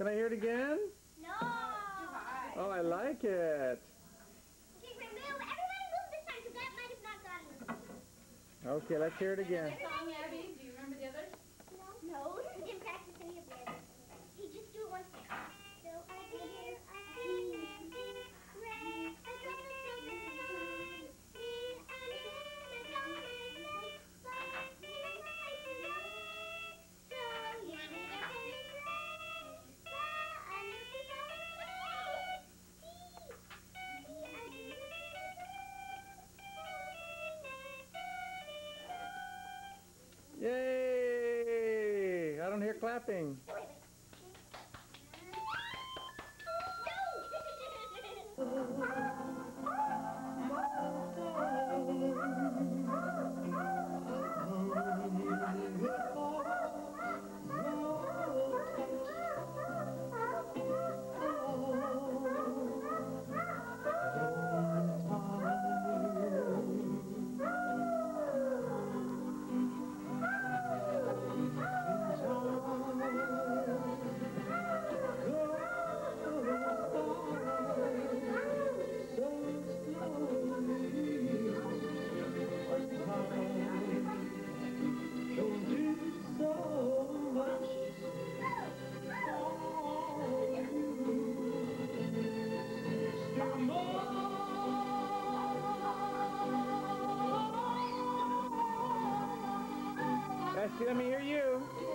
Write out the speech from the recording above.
Can I hear it again? No. Oh, I like it. Okay, remove. Everybody move this time because that might have not gotten Okay, let's hear it again. Don't hear clapping. Esty, Let me hear you.